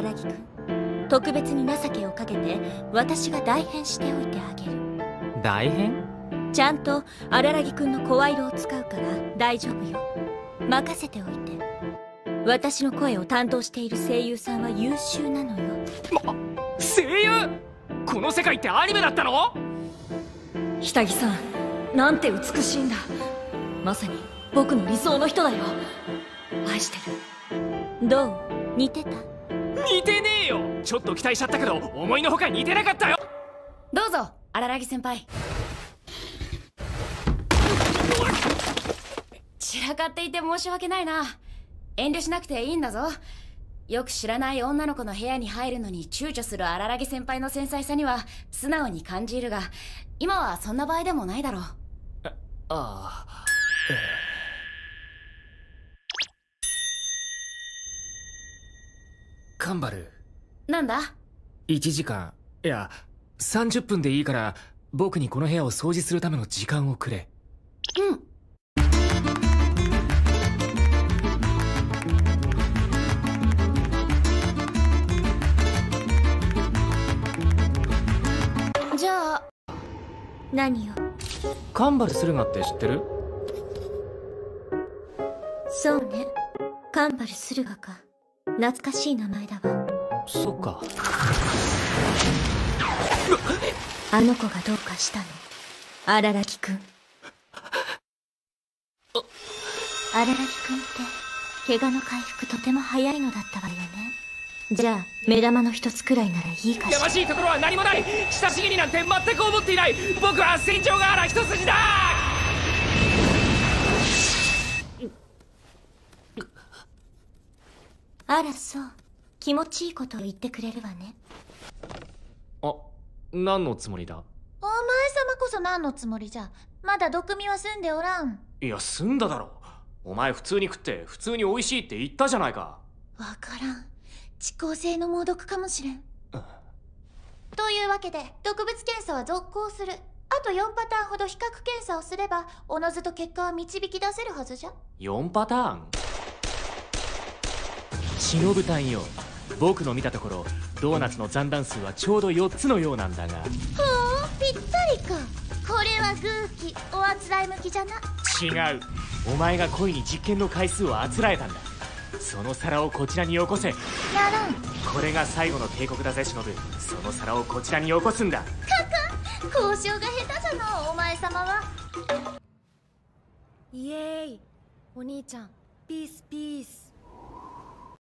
荒木くん特別に情けをかけて私が代返しておいてあげる。代返ちゃんと荒木くんの声色を使うから大丈夫よ。任せておいて。私の声を担当している声優さんは優秀なのよ。ま声優？この世界ってアニメだったの？下着さんなんて美しいんだ。まさに僕の理想の人だよ。愛してる。どう？似てた？似てねえよ。ちょっと期待しちゃったけど思いのほか似てなかったよ。どうぞ荒木先輩。散らかっていて申し訳ないな。遠慮しなくていいんだぞ。よく知らない女の子の部屋に入るのに躊躇する荒木先輩の繊細さには素直に感じるが今はそんな場合でもないだろう。ああ。ええカンバル。なんだ？1時間。いや30分でいいから僕にこの部屋を掃除するための時間をくれ。うん。じゃあ何よカンバル駿河って知ってる？そうね。カンバル駿河か懐かしい名前だわ。そっか。あの子がどうかしたの？荒木くん。荒木くんって怪我の回復とても早いのだったわよね。じゃあ目玉の一つくらいならいいかしら。やましいところは何もない。親しげになんて全く思っていない。僕は戦場があら一筋だあらそう。気持ちいいことを言ってくれるわね。あ何のつもりだ？お前様こそ何のつもりじゃ？まだ毒味は済んでおらん。いや済んだだろ。お前普通に食って普通に美味しいって言ったじゃないか。わからん。遅効性の猛毒かもしれん。というわけで毒物検査は続行する。あと4パターンほど比較検査をすればおのずと結果は導き出せるはずじゃ。4パターン？忍隊よ。僕の見たところドーナツの残弾数はちょうど4つのようなんだが。ほうぴったりか。これはグーキおあつらい向きじゃな。違う。お前が恋に実験の回数をあつらえたんだ。その皿をこちらによこせ。やらん。これが最後の帝国だぜ忍その皿をこちらによこすんだ。交渉が下手じゃのお前様は。イエーイ。お兄ちゃんピースピース